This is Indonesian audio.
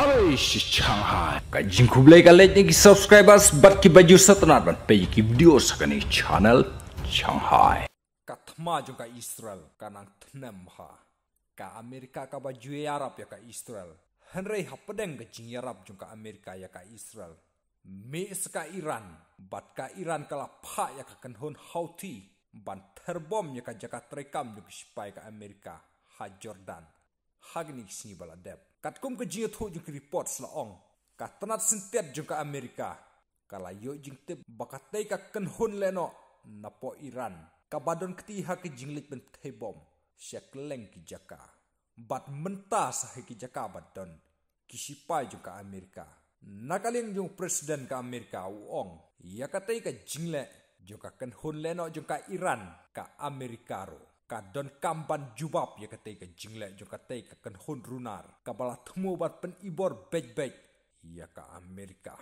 अरे Shanghai. Ka jingkublai ka let ni subscribers bat ki baju satnat ban pe ki video sakani channel Shanghai. Ka thma jong ka Israel kanang thnem ha. Ka Amerika ka baju Arab ya ka Israel. Henrei hapadeng ka jing Arab jong ka Amerika ya ka Israel. Me ka Iran bat ka Iran kala pha ya ka kanhon Houthi. Ban terbom ya ka jaka trekam spy ka Amerika ha Jordan hagni sini bala dep. Kat kum ke jia thu jung report sla ong. Ka tanat sintet amerika. Kala yo jing tip bakatai ka kan hun leno na po iran. Ka badon kti ha ki jinglit ben thai bom. Leng ki jaka. Bat menta sa ki jaka badon. Kisipai jung ka amerika. Nakaling jung presiden ka amerika u ong. Ya katai ka jingle jung ka kan hun leno jung ka iran ka amerika ro ka don kamban jubab ya katai ka jingle jo katai ka kan hun runar. Ka bala thmu bat pen ibor bej bej ya ka amerika